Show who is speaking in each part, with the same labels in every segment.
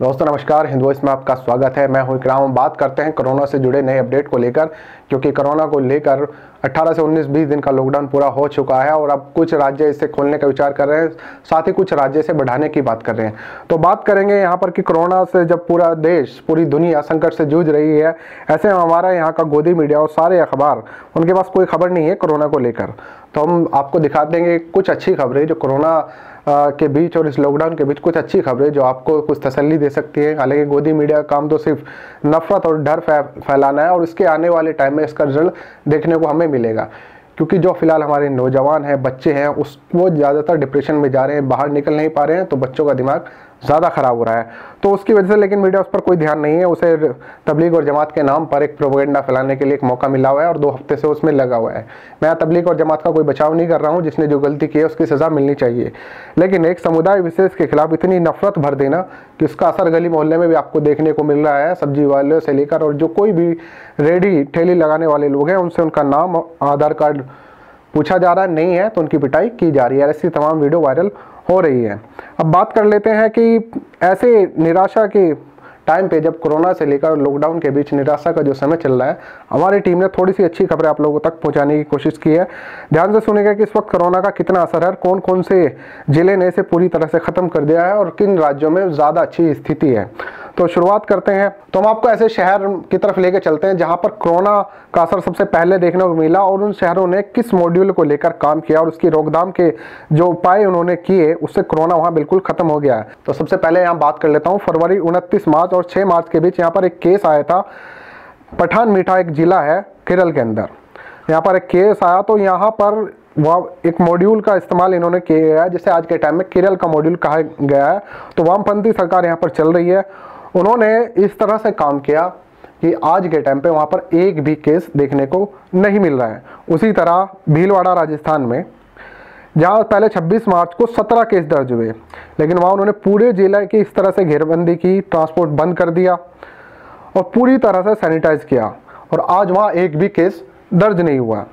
Speaker 1: दोस्तों, नमस्कार। हिंदू में आपका स्वागत है। मैं हूँ इकराम बात करते हैं कोरोना से जुड़े नए अपडेट को लेकर, क्योंकि कोरोना को लेकर 18 से 19 20 दिन का लॉकडाउन पूरा हो चुका है और अब कुछ राज्य इसे खोलने का विचार कर रहे हैं, साथ ही कुछ राज्य से बढ़ाने की बात कर रहे हैं। तो बात करेंगे यहाँ पर कि कोरोना से जब पूरा देश, पूरी दुनिया संकट से जूझ रही है, ऐसे में हमारा यहाँ का गोदी मीडिया और सारे अखबार, उनके पास कोई खबर नहीं है कोरोना को लेकर। तो हम आपको दिखा देंगे कुछ अच्छी खबरें जो कोरोना के बीच और इस लॉकडाउन के बीच कुछ अच्छी खबरें जो आपको कुछ तसल्ली दे सकती है। हालाँकि गोदी मीडिया का काम तो सिर्फ़ नफरत और डर फैलाना है और इसके आने वाले टाइम में इसका रिज़ल्ट देखने को हमें मिलेगा। क्योंकि जो फ़िलहाल हमारे नौजवान हैं, बच्चे हैं, उस, वो ज़्यादातर डिप्रेशन में जा रहे हैं, बाहर निकल नहीं पा रहे हैं तो बच्चों का दिमाग ज़्यादा ख़राब हो रहा है। तो उसकी वजह से लेकिन मीडिया उस पर कोई ध्यान नहीं है, उसे तबलीग और जमात के नाम पर एक प्रोपोगेंडा फैलाने के लिए एक मौका मिला हुआ है और दो हफ़्ते से उसमें लगा हुआ है। मैं तबलीग और जमात का कोई बचाव नहीं कर रहा हूँ, जिसने जो गलती की है उसकी सज़ा मिलनी चाहिए। लेकिन एक समुदाय विशेष के खिलाफ इतनी नफरत भर देना कि उसका असर गली मोहल्ले में भी आपको देखने को मिल रहा है, सब्ज़ी वाले से लेकर और जो कोई भी रेडी ठेली लगाने वाले लोग हैं, उनसे उनका नाम, आधार कार्ड पूछा जा रहा नहीं है तो उनकी पिटाई की जा रही है। ऐसी तमाम वीडियो वायरल हो रही है। अब बात कर लेते हैं कि ऐसे निराशा के टाइम पे जब कोरोना से लेकर लॉकडाउन के बीच निराशा का जो समय चल रहा है, हमारी टीम ने थोड़ी सी अच्छी खबरें आप लोगों तक पहुँचाने की कोशिश की है। ध्यान से सुनेगा कि इस वक्त कोरोना का कितना असर है कौन कौन से ज़िले ने इसे पूरी तरह से ख़त्म कर दिया है और किन राज्यों में ज़्यादा अच्छी स्थिति है। तो शुरुआत करते हैं। तो हम आपको ऐसे शहर की तरफ़ लेके चलते हैं, जहाँ पर कोरोना का असर सबसे पहले देखने को मिला और उन शहरों ने किस मॉड्यूल को लेकर काम किया और उसकी रोकथाम के जो उपाय उन्होंने किए, उससे कोरोना वहाँ बिल्कुल खत्म हो गया है। तो सबसे पहले यहाँ बात कर लेता हूँ, फरवरी उनतीस मार्च और छह मार्च के बीच यहाँ पर एक केस आया था, पठान मीठा एक जिला है केरल के अंदर। यहाँ पर एक केस आया तो यहाँ पर वह एक मॉड्यूल का इस्तेमाल इन्होंने किया है, जिसे आज के टाइम में केरल का मॉड्यूल कहा गया है। तो वामपंथी सरकार यहाँ पर चल रही है उन्होंने इस तरह से काम किया कि आज के टाइम पे वहाँ पर एक भी केस देखने को नहीं मिल रहा है। उसी तरह भीलवाड़ा, राजस्थान में, जहाँ पहले 26 मार्च को 17 केस दर्ज हुए, लेकिन वहाँ उन्होंने पूरे ज़िले की इस तरह से घेरबंदी की, ट्रांसपोर्ट बंद कर दिया और पूरी तरह से सैनिटाइज किया और आज वहाँ एक भी केस दर्ज नहीं हुआ।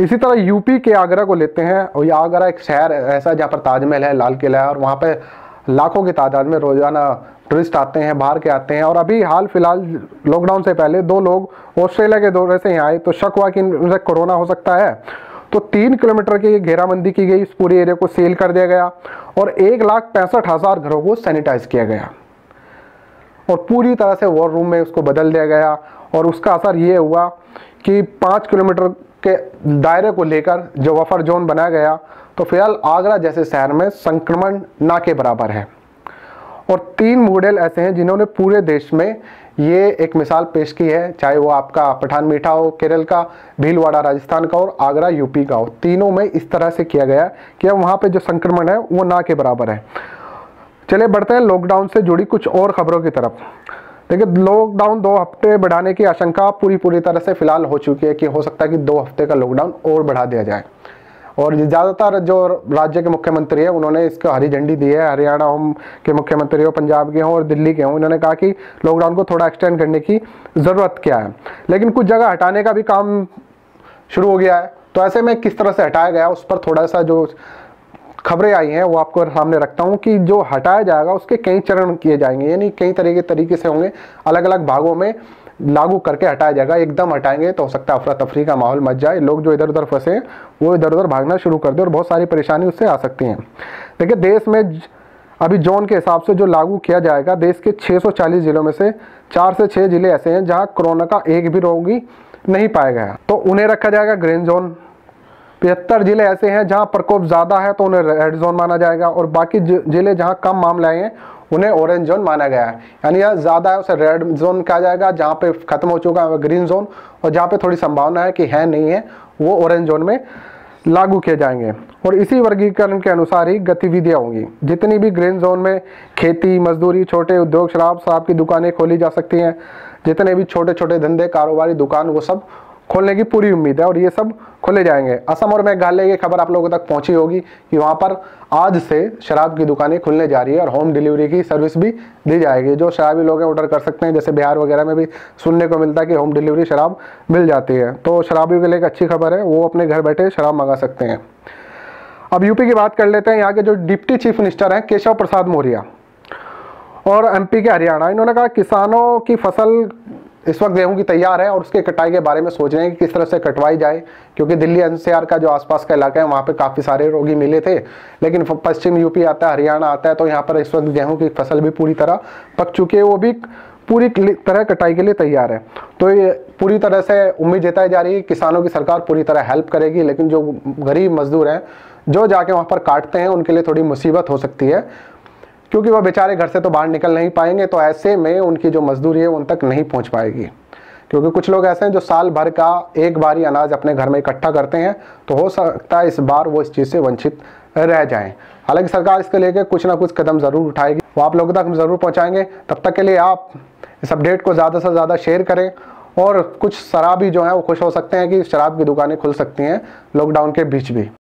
Speaker 1: इसी तरह यूपी के आगरा को लेते हैं, और ये आगरा एक शहर ऐसा है जहाँ पर ताजमहल है, लाल किला है, और वहाँ पे लाखों की तादाद में रोज़ाना टूरिस्ट आते हैं, बाहर के आते हैं और अभी हाल फ़िलहाल लॉकडाउन से पहले दो लोग ऑस्ट्रेलिया के दौरे से यहाँ आए तो शक हुआ कि उनसे कोरोना हो सकता है। तो तीन किलोमीटर की घेराबंदी की गई, इस पूरे एरिया को सील कर दिया गया और एक लाख पैंसठ हज़ार घरों को सैनिटाइज किया गया। और पूरी तरह से वॉर रूम में उसको बदल दिया गया और उसका असर ये हुआ कि पाँच किलोमीटर के दायरे को लेकर जो वफर जोन बनाया गया तो फ़िलहाल आगरा जैसे शहर में संक्रमण ना के बराबर है। और तीन मॉडल ऐसे हैं जिन्होंने पूरे देश में ये एक मिसाल पेश की है, चाहे वो आपका पठान मीठा हो, केरल का, भीलवाड़ा, राजस्थान का और आगरा, यूपी का हो। तीनों में इस तरह से किया गया कि अब वहाँ पे जो संक्रमण है, वो ना के बराबर है। चले बढ़ते हैं लॉकडाउन से जुड़ी कुछ और खबरों की तरफ़। देखिए लॉकडाउन दो हफ़्ते बढ़ाने की आशंका पूरी पूरी तरह से फ़िलहाल हो चुकी है कि हो सकता है कि दो हफ़्ते का लॉकडाउन और बढ़ा दिया जाए। और ज़्यादातर जो राज्य के मुख्यमंत्री हैं, उन्होंने इसको हरी झंडी दी है। हरियाणा होम के मुख्यमंत्री हो, पंजाब के हों और दिल्ली के हों उन्होंने कहा कि लॉकडाउन को थोड़ा एक्सटेंड करने की ज़रूरत क्या है। लेकिन कुछ जगह हटाने का भी काम शुरू हो गया है। तो ऐसे में किस तरह से हटाया गया, उस पर थोड़ा सा जो खबरें आई हैं, वो आपको सामने रखता हूँ कि जो हटाया जाएगा, उसके कई चरण किए जाएँगे, यानी कई तरीके तरीके से होंगे। अलग अलग भागों में लागू करके हटाया जाएगा, एकदम हटाएँगे तो हो सकता है अफरा तफरी का माहौल मच जाए। लोग जो इधर उधर फंसे हैं, वो इधर उधर भागना शुरू कर दे और बहुत सारी परेशानी उससे आ सकती हैं। देखिए, देश में अभी जोन के हिसाब से जो लागू किया जाएगा, देश के 640 जिलों में से चार से छः ज़िले ऐसे हैं जहाँ कोरोना का एक भी रोगी नहीं पाया गया। तो उन्हें रखा जाएगा ग्रीन जोन पिहत्तर ज़िले ऐसे हैं जहाँ प्रकोप ज़्यादा है तो उन्हें रेड जोन माना जाएगा और बाकी ज़िले जहाँ कम मामले आए हैं, उन्हें ऑरेंज जोन माना गया है। यानी यह ज़्यादा है, उसे रेड जोन कहा जाएगा, जहाँ पे खत्म हो चुका है ग्रीन जोन और जहाँ पे थोड़ी संभावना है कि है नहीं है, वो ऑरेंज जोन में लागू किए जाएँगे। और इसी वर्गीकरण के अनुसार ही गतिविधियाँ होंगी। जितनी भी ग्रीन जोन में खेती, मजदूरी, छोटे उद्योग, शराब शराब की दुकानें खोली जा सकती हैं, जितने भी छोटे छोटे धंधे, कारोबारी दुकान, वो सब खोलने की पूरी उम्मीद है और ये सब खोले जाएँगे। असम और मेघालय की खबर आप लोगों तक पहुँची होगी कि वहाँ पर आज से शराब की दुकानें खुलने जा रही है और होम डिलीवरी की सर्विस भी दी जाएगी, जो शराबी लोग हैं ऑर्डर कर सकते हैं। जैसे बिहार वगैरह में भी सुनने को मिलता है कि होम डिलीवरी शराब मिल जाती है। तो शराबियों के लिए एक अच्छी खबर है, वो अपने घर बैठे शराब मंगा सकते हैं। अब यूपी की बात कर लेते हैं, यहाँ के जो डिप्टी चीफ मिनिस्टर हैं, केशव प्रसाद मौर्य और एमपी के हरियाणा। इन्होंने कहा, किसानों की फ़सल इस वक्त गेहूँ की तैयार है और उसके कटाई के बारे में सोच रहे हैं कि किस तरह से कटवाई जाए, क्योंकि दिल्ली एनसीआर का जो आसपास का इलाका है, वहाँ पे काफ़ी सारे रोगी मिले थे। लेकिन पश्चिम यूपी आता है, हरियाणा आता है तो यहाँ पर इस वक्त गेहूँ की फ़सल भी पूरी तरह पक चुकी है, वो भी पूरी तरह कटाई के लिए तैयार है। तो ये पूरी तरह से उम्मीद जताई जा रही है किसानों की सरकार पूरी तरह हेल्प करेगी, लेकिन जो गरीब मजदूर हैं, जो जाके वहाँ पर काटते हैं, उनके लिए थोड़ी मुसीबत हो सकती है। क्योंकि वह बेचारे घर से तो बाहर निकल नहीं पाएँगे तो ऐसे में उनकी जो मजदूरी है, उन तक नहीं पहुँच पाएगी। क्योंकि कुछ लोग ऐसे हैं जो साल भर का एक बार ही अनाज अपने घर में इकट्ठा करते हैं तो हो सकता है इस बार वो इस चीज़ से वंचित रह जाएँ। हालाँकि सरकार इसके लेके कुछ ना कुछ कदम ज़रूर उठाएगी। वो आप लोगों तक हम ज़रूर पहुँचाएँगे। तब तक के लिए आप इस अपडेट को ज़्यादा से ज़्यादा शेयर करें और कुछ शराबी जो हैं, वो खुश हो सकते हैं कि शराब की दुकानें खुल सकती हैं लॉकडाउन के बीच भी।